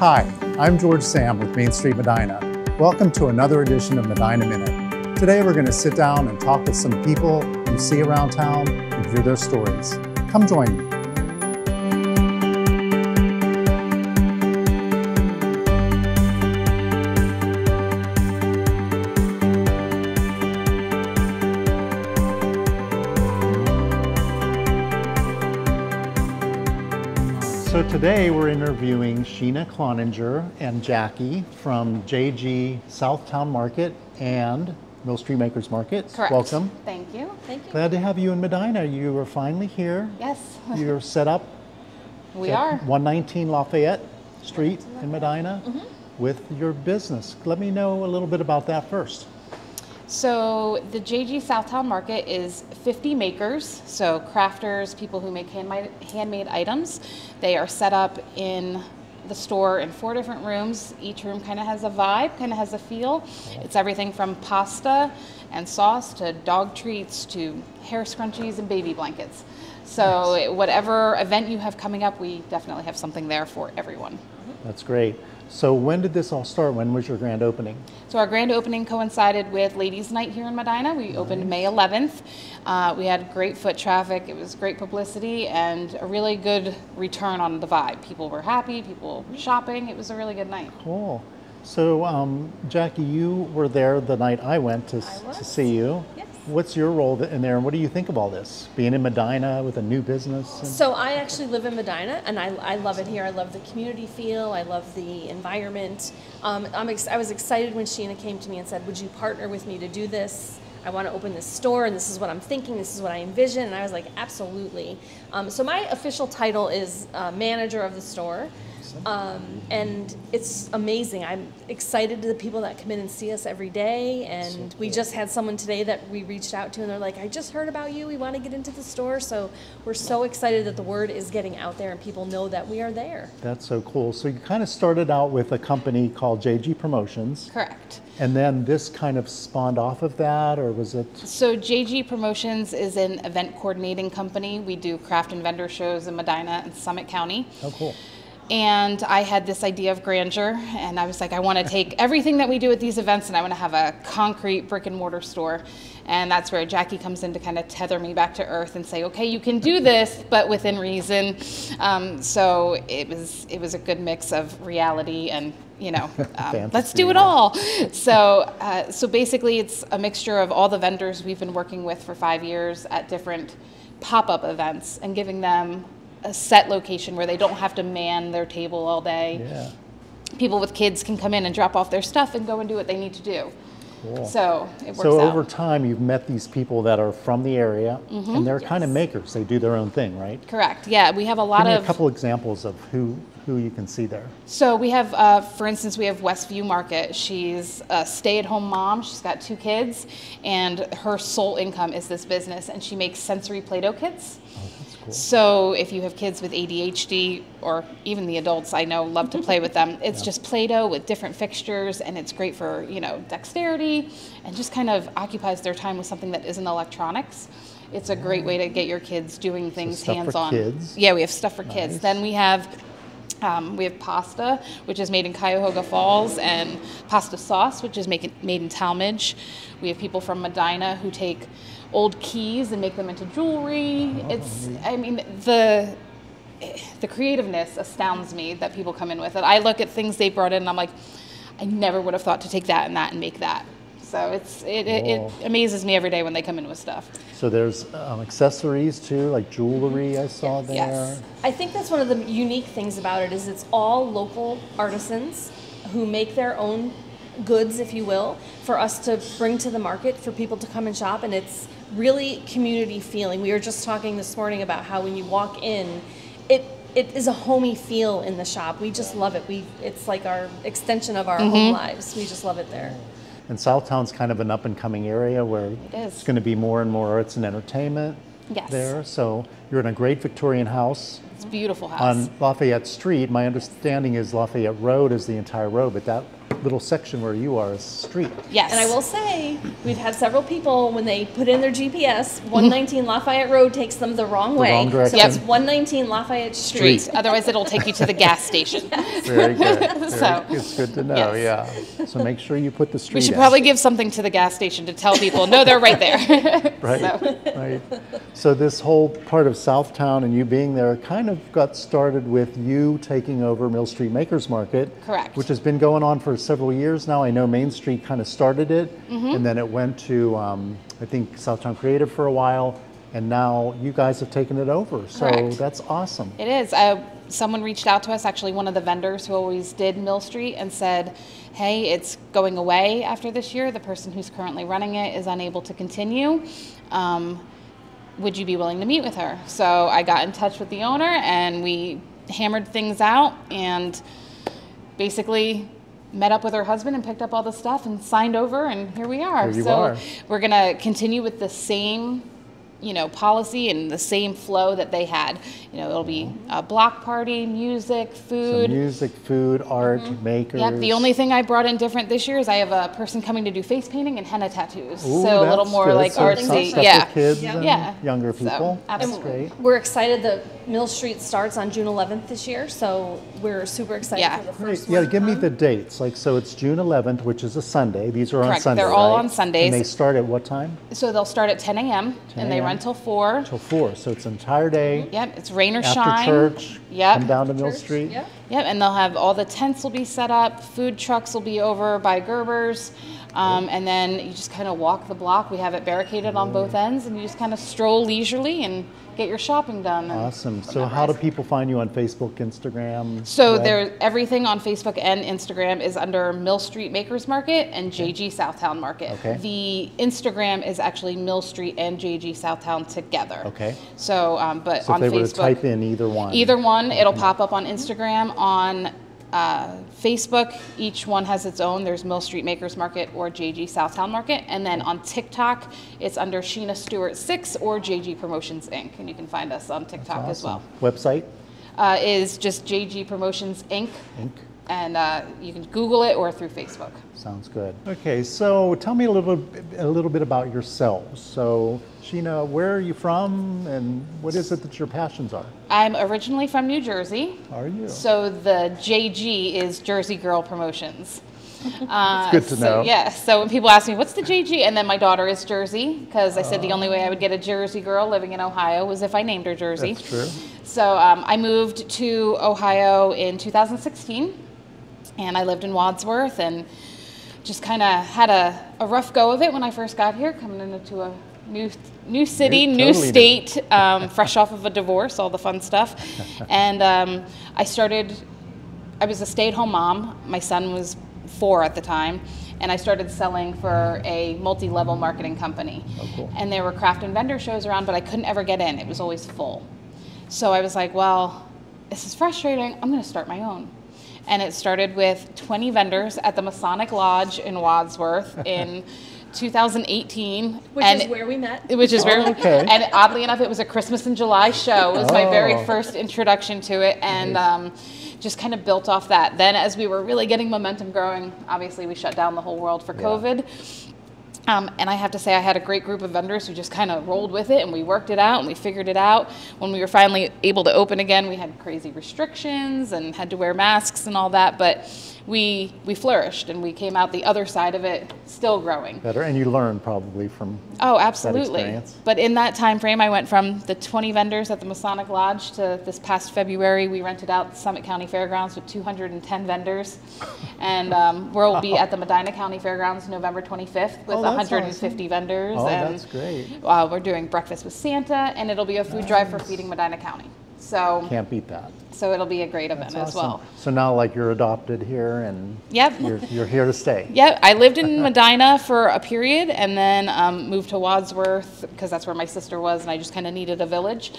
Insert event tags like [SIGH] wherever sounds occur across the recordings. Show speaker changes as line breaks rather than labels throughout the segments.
Hi, I'm George Sam with Main Street Medina. Welcome to another edition of Medina Minute. Today we're going to sit down and talk with some people you see around town and hear their stories. Come join me. Today we're interviewing Sheena Cloninger and Jackie from JG Southtown Market and Mill Street Makers Market.
Correct.
Welcome.
Thank you. Thank you.
Glad to have you in Medina. You are finally here.
Yes, [LAUGHS]
You're set up
we are.
119 Lafayette Street in Medina
Mm-hmm.
with your business. Let me know a little bit about that first.
So the JG Southtown Market is 50 makers, so crafters, people who make handmade, handmade items. They are set up in the store in four different rooms. Each room kind of has a vibe, kind of has a feel. Uh-huh. It's everything from pasta and sauce to dog treats to hair scrunchies and baby blankets. So whatever event you have coming up, we definitely have something there for everyone.
That's great. So when did this all start? When was your grand opening?
So our grand opening coincided with Ladies' Night here in Medina. We opened May 11th. Uh, we had great foot traffic. It was great publicity and a really good return on the vibe. People were happy. People were shopping. It was a really good night.
Cool. So, um, Jackie, you were there the night I went to, to see you.
Yes.
What's your role in there, and what do you think of all this? Being in Medina with a new business? And,
So I actually live in Medina, and I, I love it here. I love the community feel. I love the environment. Um, I'm ex- I was excited when Sheena came to me and said, "Would you partner with me to do this? I want to open this store, and this is what I'm thinking. This is what I envision." And I was like, "Absolutely." Um, so my official title is uh, manager of the store. Um, and it's amazing. I'm excited to the people that come in and see us every day. And we just had someone today that we reached out to, and they're like, I just heard about you. We want to get into the store. So we're so excited that the word is getting out there and people know that we are there.
that's so cool. So, you kind of started out with a company called JG Promotions,
Correct.
and then this kind of spawned off of that, or was it?
So JG Promotions is an event coordinating company. We do craft and vendor shows in Medina and Summit County.
Oh, cool.
And I had this idea of grandeur, and I was like, I want to take everything that we do at these events and I want to have a concrete brick and mortar store. And that's where Jackie comes in to kind of tether me back to earth and say, okay, you can do this, but within reason. Um, so it was it was a good mix of reality and you know, [LAUGHS] um, let's do it all. So uh, so basically, it's a mixture of all the vendors we've been working with for five years at different pop-up events and giving them a set location where they don't have to man their table all day.
Yeah.
People with kids can come in and drop off their stuff and go and do what they need to do.
Cool.
So it works
So
out.
over time, you've met these people that are from the area, and they're kind of makers. They do their own thing, right?
Correct. Yeah, we have a lot
Give me
of.
a couple examples of who who you can see there.
So we have, uh, for instance, we have Westview Market. She's a stay-at-home mom. She's got two kids, and her sole income is this business. And she makes sensory Play-Doh kits.
Cool.
So if you have kids with ADHD, or even the adults I know love to play with them, it's just Play-Doh with different fixtures, and it's great for you know dexterity, and just kind of occupies their time with something that isn't electronics. It's a great way to get your kids doing things
stuff
hands-on.
kids.
Yeah, we have stuff for
Nice.
kids. Then we have um, we have pasta, which is made in Cuyahoga Falls, and pasta sauce, which is make, made in Tallmadge. We have people from Medina who take old keys and make them into jewelry. it's, I mean, the the creativeness astounds me that people come in with it. I look at things they brought in, and I'm like, I never would have thought to take that and that and make that. So it's it, it, it amazes me every day when they come in with stuff.
So there's um, accessories too, like jewelry I saw there.
Yes.
I think that's one of the unique things about it is it's all local artisans who make their own goods, if you will, for us to bring to the market for people to come and shop, and it's really community feeling. We were just talking this morning about how when you walk in, it it is a homey feel in the shop. We just love it. We it's like our extension of our mm-hmm. home lives. We just love it there.
And Southtown's kind of an up and coming area where
is.
it's going to be more and more arts and entertainment
Yes.
there. So you're in a great Victorian house
It's a beautiful house.
on Lafayette Street. My understanding is Lafayette Road is the entire road, but that little section where you are is street.
Yes.
And I will say, we've had several people when they put in their GPS, 119 [LAUGHS] Lafayette Road takes them the wrong way.
wrong direction.
So it's 119 Lafayette Street.
Street. Otherwise, it'll take you to the gas station. [LAUGHS]
Very good. [LAUGHS] Very-
So,
it's good to know.
yes.
Yeah. So make sure you put the street.
We should
in.
probably give something to the gas station to tell people, no, they're right there.
Right,
So,
right. So this whole part of Southtown and you being there kind of got started with you taking over Mill Street Makers Market.
Correct.
Which has been going on for several years now. I know Main Street kind of started it,
Mm-hmm.
and then it went to um, I think Southtown Creative for a while, and now you guys have taken it over. So
Correct.
that's awesome.
It is. Uh, someone reached out to us, actually, one of the vendors who always did Mill Street, and said, Hey, it's going away after this year. The person who's currently running it is unable to continue. Um, would you be willing to meet with her? So I got in touch with the owner and we hammered things out and basically met up with her husband and picked up all the stuff and signed over and here we are.
Here you
so
are.
we're going to continue with the same you know policy and the same flow that they had. You know, it'll be a block party, music,
So
food.
music, food, art, mm-hmm. makers.
Yep. The only thing I brought in different this year is I have a person coming to do face painting and henna tattoos.
Ooh,
so a little more
good.
like
So it's
artsy. Yeah.
Kids
Yeah.
and
Yeah.
younger
So,
people. That's
absolutely.
great.
We're excited that Mill Street starts on June 11th this year, so we're super excited
Yeah.
for the first
Yeah,
one.
give me the dates. Like, so it's June 11th, which is a Sunday. These are on
Correct.
Sunday.
They're all
right?
on Sundays.
And they start at what time?
So they'll start at 10 a.m. and they run till 4.
Till four. So it's an entire day mm-hmm.
Yep, it's rain or
after
shine.
church.
Yep.
Come down to Mill
Church,
Street.
Yep.
Yep, and they'll have all the tents will be set up, food trucks will be over by Gerber's, um, and then you just kind of walk the block. We have it barricaded on both ends, and you just kind of stroll leisurely and get your shopping done.
Awesome. So how do people find you on Facebook, Instagram?
So
web?
there, everything on Facebook and Instagram is under Mill Street Makers Market and JG Southtown Market.
Okay.
The Instagram is actually Mill Street and JG Southtown together.
Okay.
So, um, but
So if
on
they were to
Facebook,
type in either one.
either one, it'll pop up on Instagram. On uh, Facebook, each one has its own. There's Mill Street Makers Market or JG Southtown Market, and then on TikTok, it's under Sheena Stewart Six or JG Promotions Inc. And you can find us on TikTok as well.
Website?
Uh, is just JG Promotions Inc.
Inc.
and uh, you can Google it or through Facebook.
Sounds good. Okay, so tell me a little bit, a little bit about yourselves. So, Sheena, where are you from, and what is it that your passions are?
I'm originally from New Jersey,
Are you?
so the JG is Jersey Girl Promotions. [LAUGHS] Uh,
good to
so,
know.
Yeah, so when people ask me, what's the JG? And then my daughter is Jersey, because I said the only way I would get a Jersey girl living in Ohio was if I named her Jersey.
That's true.
So um, I moved to Ohio in 2016, and I lived in Wadsworth and just kind of had a, a rough go of it when I first got here, coming into a new new city,
New-
new
totally new.
state, um, fresh off of a divorce, all the fun stuff. [LAUGHS] And um, I started. I was a stay-at-home mom. My son was four at the time, and I started selling for a multi-level marketing company.
Oh, cool.
And there were craft and vendor shows around, but I couldn't ever get in. It was always full. So I was like, well, this is frustrating. I'm going to start my own. And it started with 20 vendors at the Masonic Lodge in Wadsworth [LAUGHS] in 2018.
Which
and
is where we met.
which is very
Oh, okay.
and oddly enough, it was a Christmas in July show. It was my very
Oh.
first introduction to it, and um, just kind of built off that. Then, as we were really getting momentum growing, obviously we shut down the whole world for COVID. Um, and I have to say, I had a great group of vendors who just kind of rolled with it, and we worked it out, and we figured it out. When we were finally able to open again, we had crazy restrictions and had to wear masks and all that, but we we flourished, and we came out the other side of it still growing.
Better, and you learned probably from.
Oh, absolutely.
experience.
But in that time frame, I went from the 20 vendors at the Masonic Lodge to this past February, we rented out Summit County Fairgrounds with 210 vendors. [LAUGHS] And um, we'll be at the Medina County Fairgrounds November 25th with
Oh, that's
150 vendors.
Oh,
and
that's great.
Uh, we're doing breakfast with Santa, and it'll be a food drive for feeding Medina County. So,
Can't beat that.
so it'll be a great event
That's
as well.
So now, like, you're adopted here, and
Yep.
you're, you're here to stay. [LAUGHS]
Yep, I lived in Medina for a period and then um, moved to Wadsworth because that's where my sister was and I just kind of needed a village.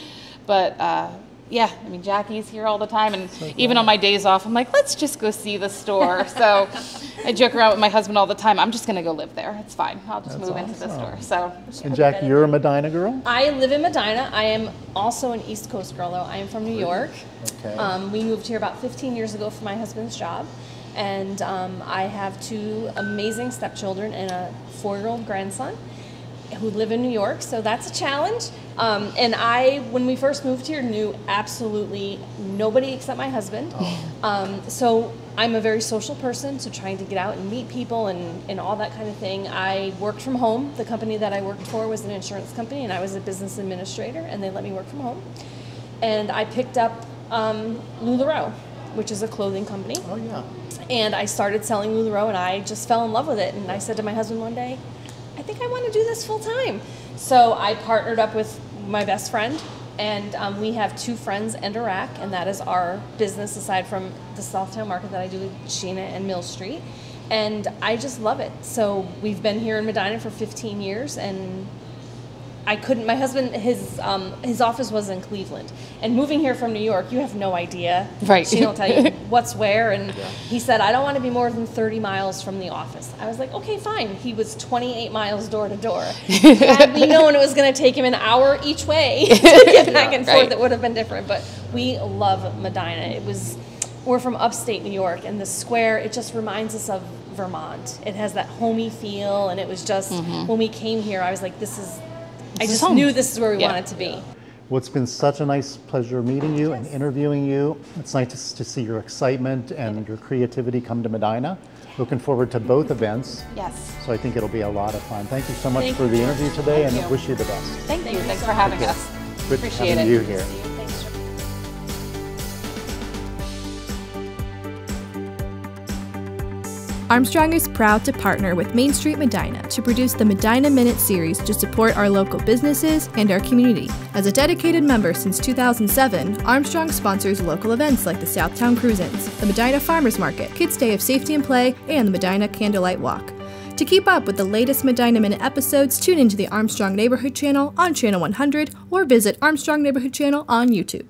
But uh, yeah, I mean, Jackie's here all the time. And even on my days off, I'm like, let's just go see the store. [LAUGHS] so I joke around with my husband all the time. I'm just going to go live there. It's fine. I'll just
That's
move into the store. So
And Jackie, you're a Medina girl.
I live in Medina. I am also an East Coast girl, though. I am from New York.
Okay.
Um, we moved here about 15 years ago for my husband's job. and um, I have two amazing stepchildren and a four-year-old grandson who live in New York, so that's a challenge. Um, and I, when we first moved here, knew absolutely nobody except my husband. Um, so I'm a very social person, so trying to get out and meet people and, and all that kind of thing. I worked from home. The company that I worked for was an insurance company, and I was a business administrator, and they let me work from home. And I picked up um, LuLaRoe, which is a clothing company
Oh, yeah.
and I started selling LuLaRoe, and I just fell in love with it. And I said to my husband one day, I think I want to do this full time. So I partnered up with my best friend, and um, we have two friends and a rack, and that is our business aside from the Southtown market that I do with Sheena and Mill Street. And I just love it. So we've been here in Medina for 15 years, and I couldn't. My husband, his um, his office was in Cleveland, and moving here from New York, you have no idea.
Right.
She don't tell you [LAUGHS] what's where, and he said, "I don't want to be more than 30 miles from the office." I was like, "Okay, fine." He was 28 miles door to door. [LAUGHS] Had we known it was going to take him an hour each way [LAUGHS] to get back and forth,
Right.
it would have been different. But we love Medina. It was. We're from upstate New York, and the square it just reminds us of Vermont. It has that homey feel, and it was just when we came here, I was like, "This is." I just
home.
knew this is where we
Yeah.
wanted to be.
Well, it's been such a nice pleasure meeting you and interviewing you. It's nice to, to see your excitement and your creativity come to Medina. Looking forward to both events.
Yes.
So I think it'll be a lot of fun. Thank you so much
Thank
for
you,
the interview today
Thank
and
you.
wish you the best.
Thank,
Thank
you.
you
Thanks
so
for having us.
Good
Appreciate
having
it.
you here.
Armstrong is proud to partner with Main Street Medina to produce the Medina Minute series to support our local businesses and our community. As a dedicated member since 2007, Armstrong sponsors local events like the Southtown Cruise-Ins, the Medina Farmers Market, Kids Day of Safety and Play, and the Medina Candlelight Walk. To keep up with the latest Medina Minute episodes, tune into the Armstrong Neighborhood channel on Channel 100 or visit Armstrong Neighborhood channel on YouTube.